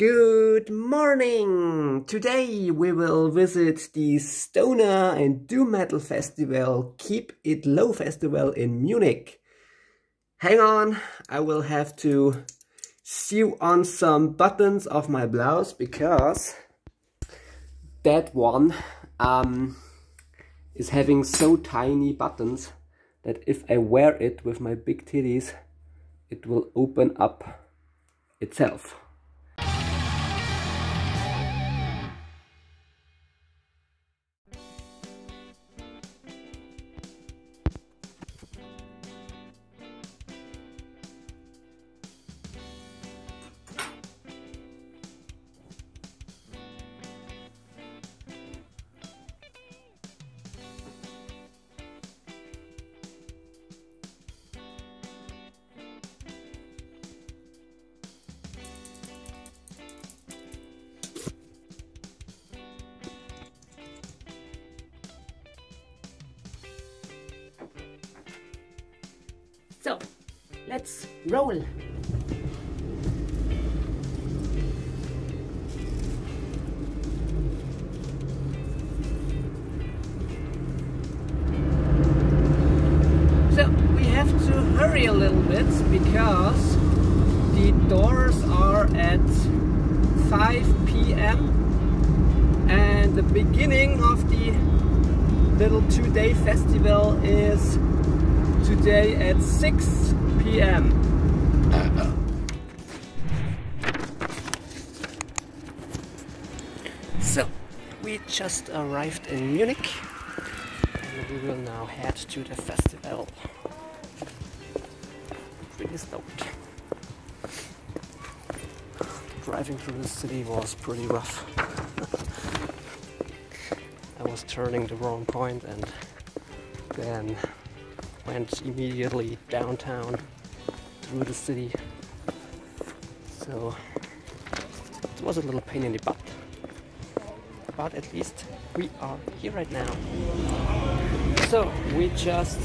Good morning! Today we will visit the Stoner and Doom Metal Festival Keep It Low Festival in Munich. Hang on, I will have to sew on some buttons of my blouse because that one um, is having so tiny buttons that if I wear it with my big titties it will open up itself. Let's roll. So, we have to hurry a little bit because the doors are at 5 p.m. and the beginning of the little two-day festival is today at 6 p.m. So, we just arrived in Munich and we will now head to the festival. Pretty stoked. Driving through the city was pretty rough. I was turning the wrong point and then went immediately downtown through the city. So it was a little pain in the butt. But at least we are here right now. So we just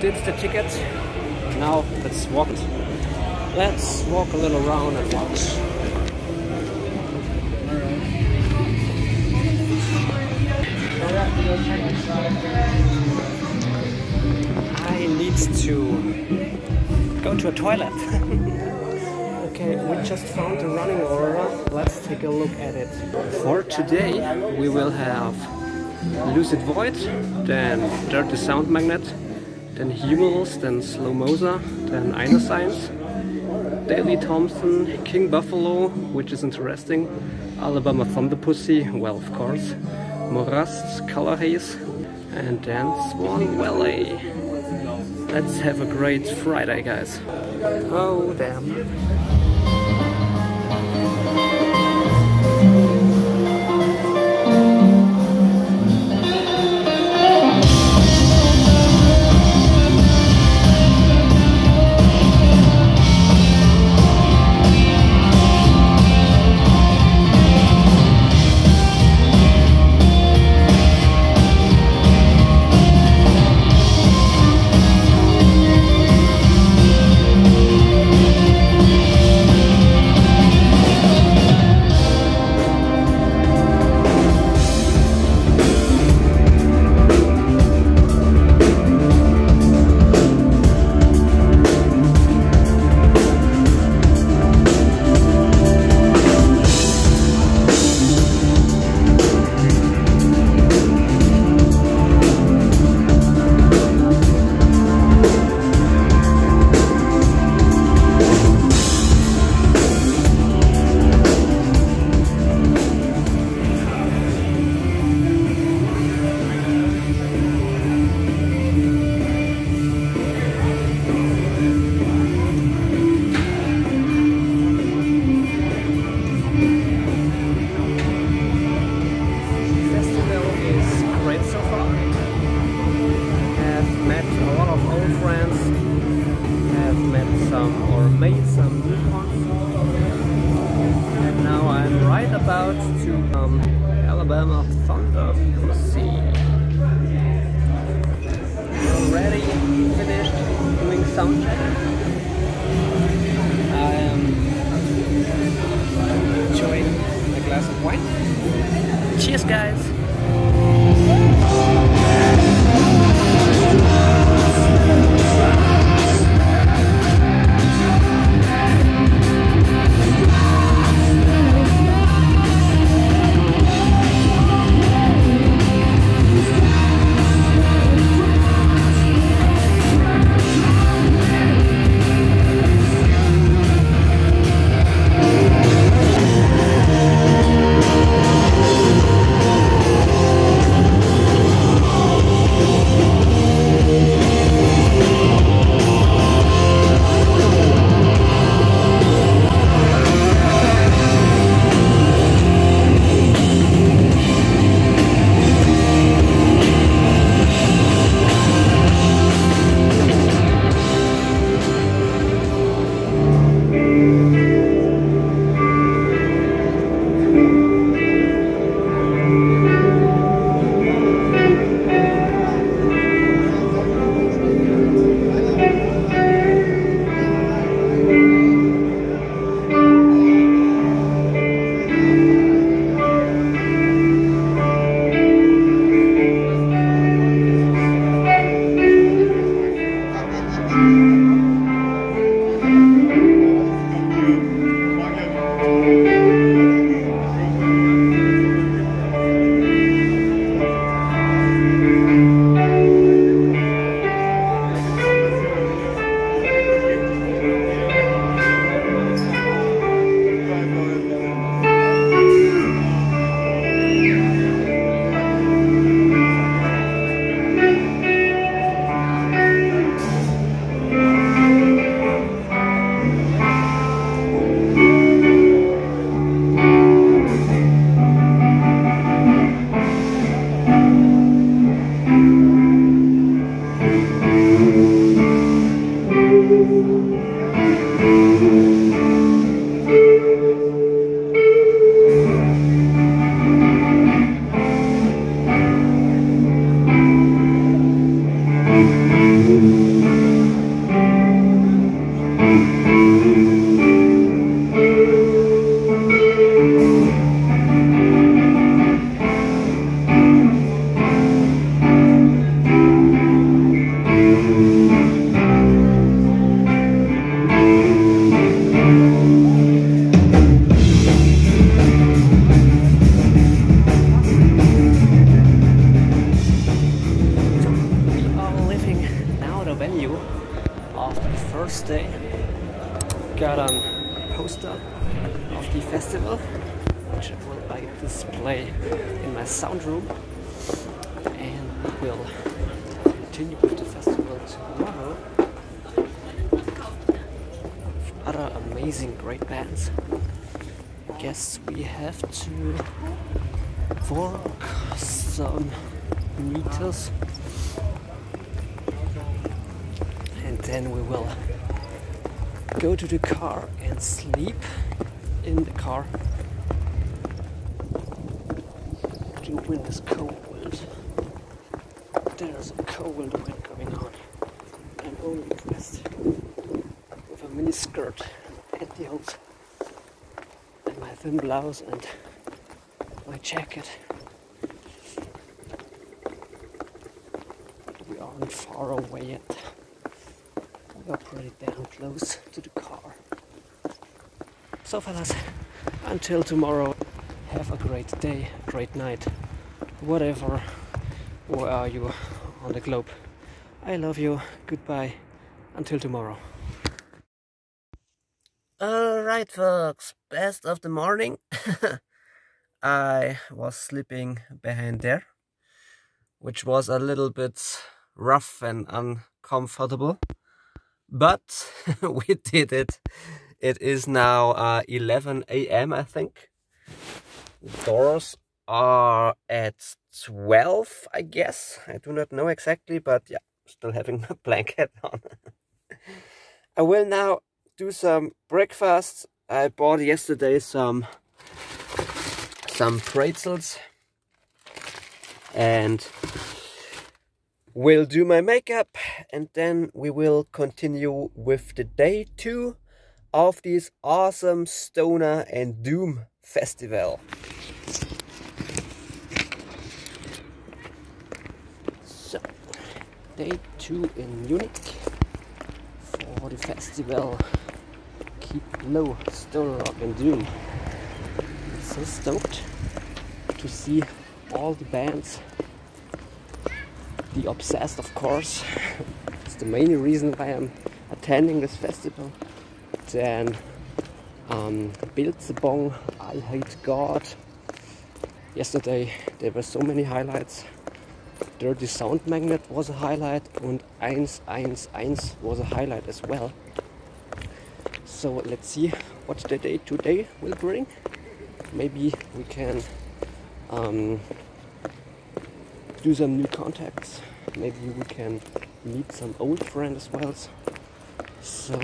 did the ticket. Now let's walk. Let's walk a little around and watch. To a toilet. okay, we just found the running order. Let's take a look at it. For today, we will have Lucid Void, then Dirty Sound Magnet, then Humulus, then Slomosa, then Einer Science, Daily Thompson, King Buffalo, which is interesting, Alabama Thunderpussy, well of course, Morast, Colour Haze, and then Swan Valley. Let's have a great Friday, guys. Oh, damn. Sound room. And we will continue with the festival tomorrow. Other amazing great bands. I guess we have to walk some meters and then we will go to the car and sleep in the car. The wind is cold. There's a cold wind going on. I'm only dressed with a mini skirt and pantyhose and my thin blouse and my jacket. We aren't far away yet. We are pretty damn close to the car. So fellas, until tomorrow, have a great day, great night, whatever, where are you on the globe. I love you, goodbye, until tomorrow. Alright folks, best of the morning. I was sleeping behind there, which was a little bit rough and uncomfortable, but we did it it is now uh, 11 a.m. I think. Doors are at 12, I guess. I do not know exactly, but yeah, still having my blanket on. I will now do some breakfast. I bought yesterday some some pretzels and will do my makeup and then we will continue with the day two of this awesome Stoner and Doom festival. So, day two in Munich for the festival. Keep low, Stoner Rock and Doom. So stoked to see all the bands. The Obsessed, of course. it's the main reason why I'm attending this festival then um, Belzebong, I Hate God. Yesterday there were so many highlights. Dirty Sound Magnet was a highlight and 111 was a highlight as well. So let's see what the day today will bring. Maybe we can um, do some new contacts. Maybe we can meet some old friends as well. So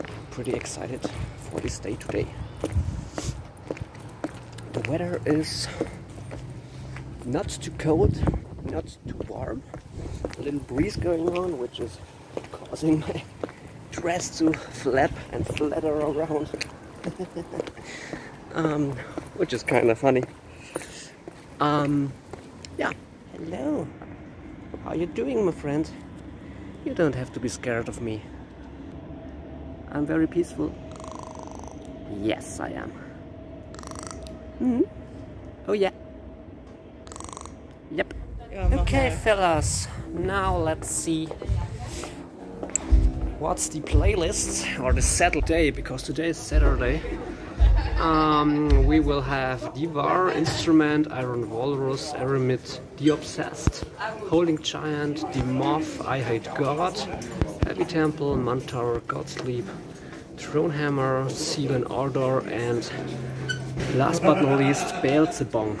I'm pretty excited for this day today. The weather is not too cold, not too warm. A little breeze going on, which is causing my dress to flap and flutter around. um, which is kind of funny. Um, yeah, hello. How are you doing, my friend? You don't have to be scared of me. I'm very peaceful. Yes, I am. Mm -hmm. Oh yeah. Yep. Okay, fellas. Now let's see what's the playlist or the Saturday because today is Saturday. Um, we will have Divar, Instrument, Iron Walrus, Aramid, The Obsessed, Howling Giant, The Moth, EyeHateGod, Heavy Temple, Mantar, Godsleep, Thronehammer, Zeal and Ardor, and last but not least, Belzebong.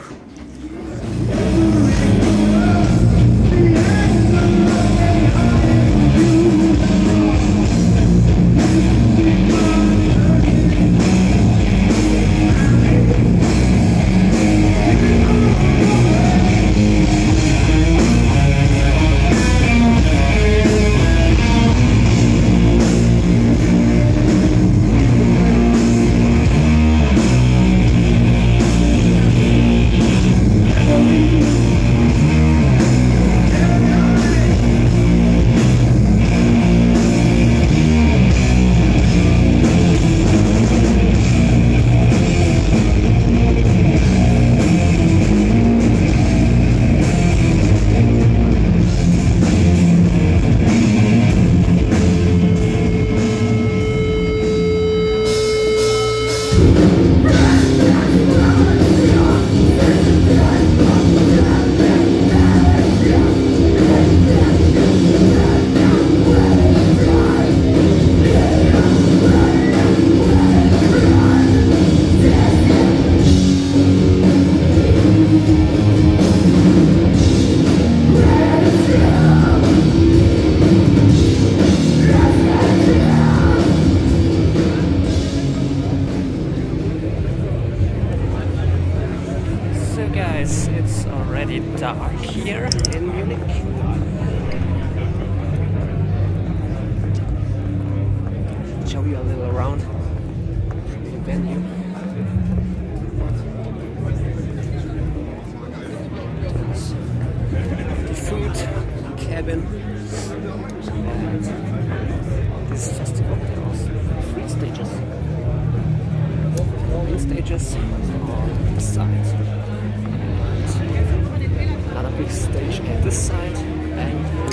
Already dark here in Munich.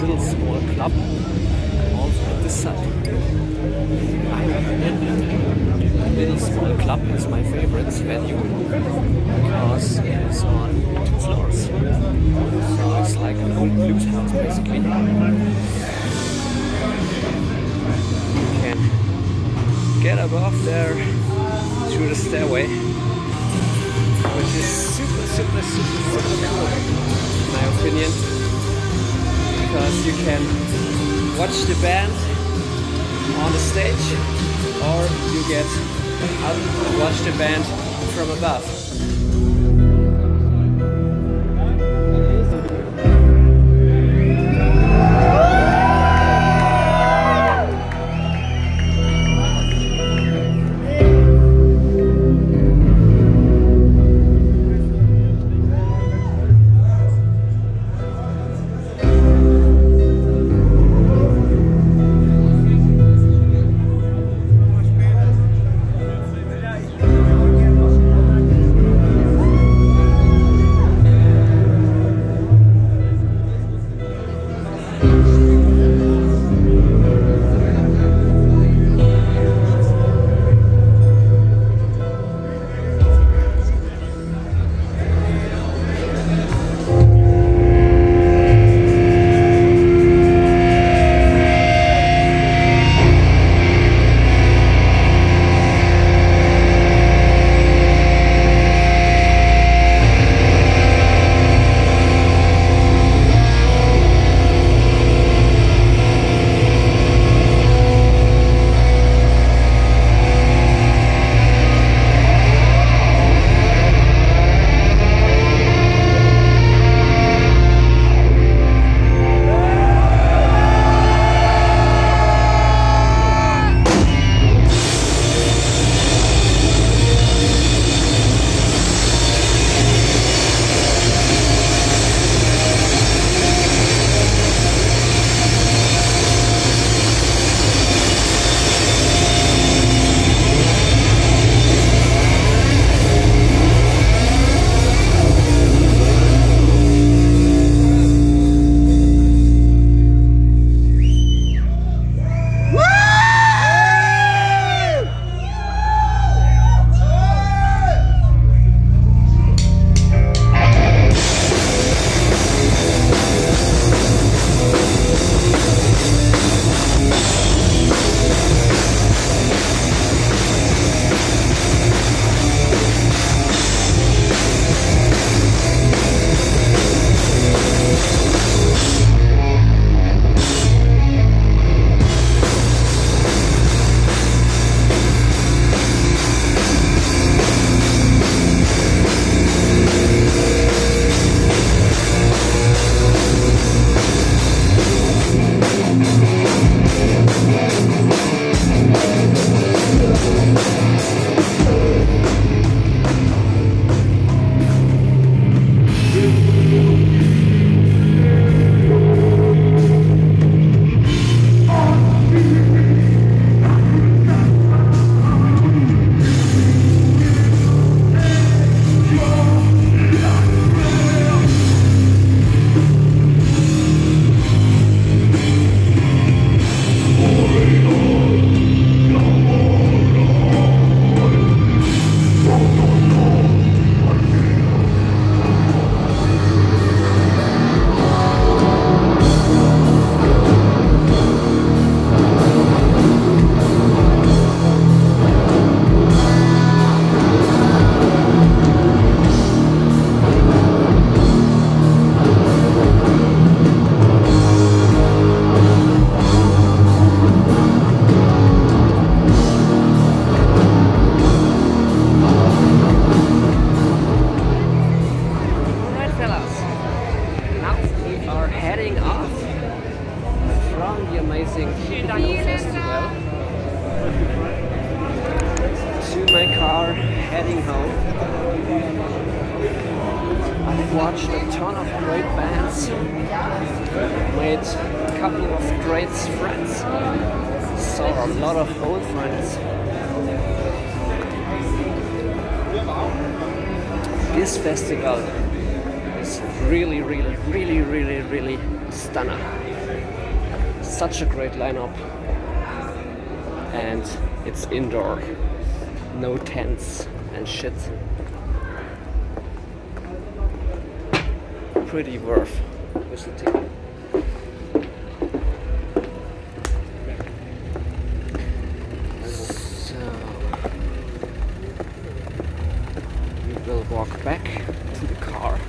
Little small club also at this side. I little small club is my favorite venue because it is on two floors. So it's like an old blues house basically. You can get above there through the stairway, which is super, super, super, super cool in my opinion. Because you can watch the band on the stage or you get and watch the band from above. amazing festival to my car heading home. I've watched a ton of great bands, made a couple of great friends, saw a lot of old friends. This festival is really, really, really, really, really stunning. Such a great lineup, and it's indoor, no tents and shit. Pretty worth visiting. So we will walk back to the car.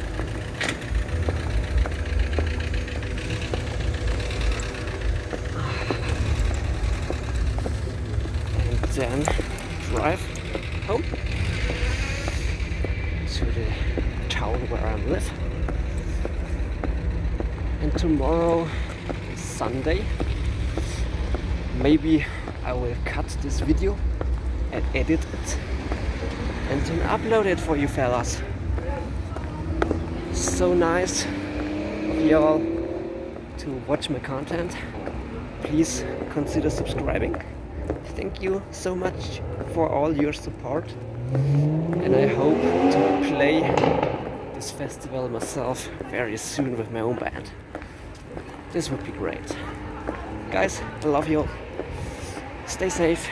And then drive home to the town where I live. And tomorrow is Sunday. Maybe I will cut this video and edit it and then upload it for you fellas. So nice of y'all to watch my content. Please consider subscribing. Thank you so much for all your support. And I hope to play this festival myself very soon with my own band. This would be great. Guys, I love you all. Stay safe,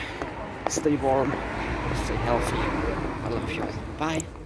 stay warm, stay healthy. I love you. Bye.